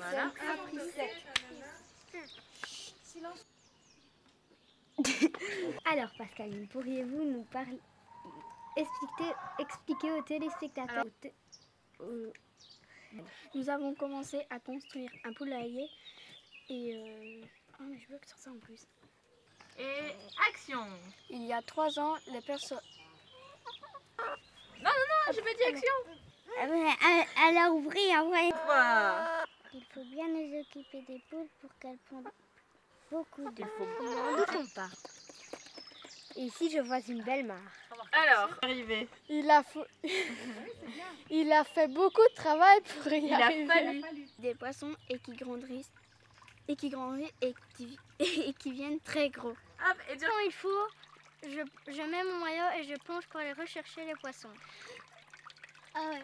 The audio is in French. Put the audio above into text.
Voilà. Alors Pascaline, pourriez-vous nous parler, expliquer, expliquer aux téléspectateurs aux- Nous avons commencé à construire un poulailler et euh... oh, mais je veux que sur ça en plus. Et action Il y a trois ans, les personnes. Non, j'ai pas dit action Ah ouais, à, à leur ouvrir, ouais. Il faut bien nous occuper des poules pour qu'elles pondent beaucoup faut... N'en doutons pas. Ici, je vois une belle mare. Alors, arrivé. Il a, fa- il a fait beaucoup de travail pour y Il a arriver. fallu. Des poissons et qui grandissent et qui grandissent et qui, et qui viennent très gros. Hop, et dire... il faut, je, je mets mon maillot et je plonge pour aller rechercher les poissons. Ah ouais.